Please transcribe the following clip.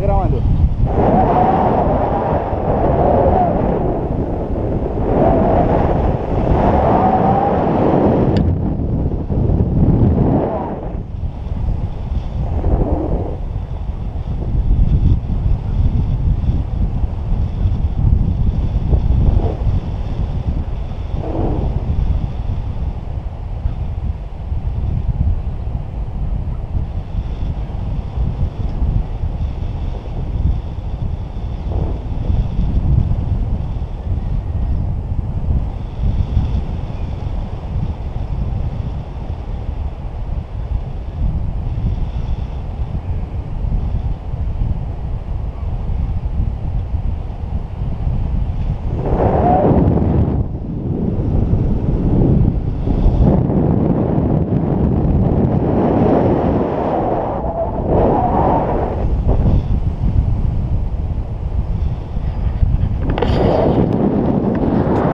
Tá gravando.